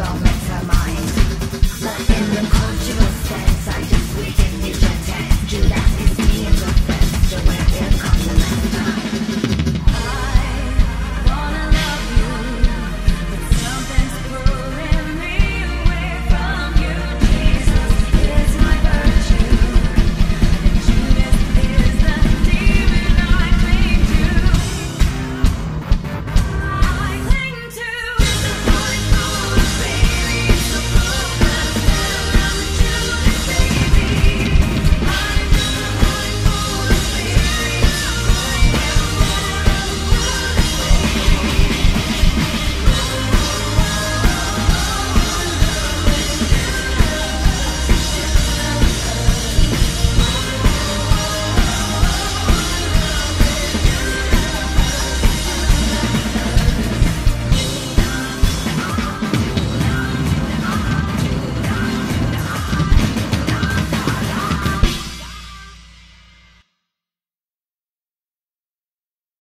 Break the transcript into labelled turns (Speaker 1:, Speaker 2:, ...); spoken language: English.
Speaker 1: bones of mine.